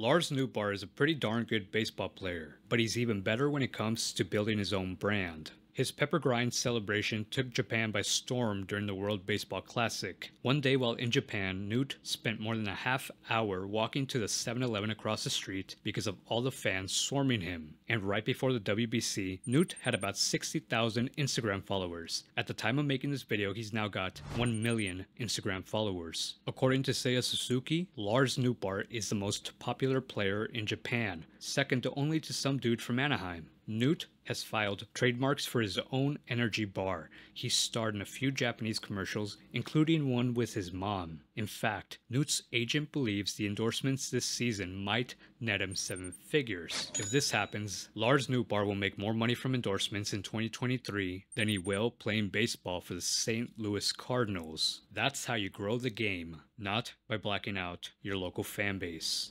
Lars Nootbaar is a pretty darn good baseball player, but he's even better when it comes to building his own brand. His pepper grind celebration took Japan by storm during the World Baseball Classic. One day while in Japan, Noot spent more than a half hour walking to the 7-Eleven across the street because of all the fans swarming him. And right before the WBC, Noot had about 60,000 Instagram followers. At the time of making this video, he's now got 1 million Instagram followers. According to Seiya Suzuki, Lars Nootbaar is the most popular player in Japan, second only to some dude from Anaheim. Noot has filed trademarks for his own energy bar. He starred in a few Japanese commercials, including one with his mom. In fact, Noot's agent believes the endorsements this season might net him seven figures. If this happens, Lars Nootbaar will make more money from endorsements in 2023 than he will playing baseball for the St. Louis Cardinals. That's how you grow the game, not by blacking out your local fan base.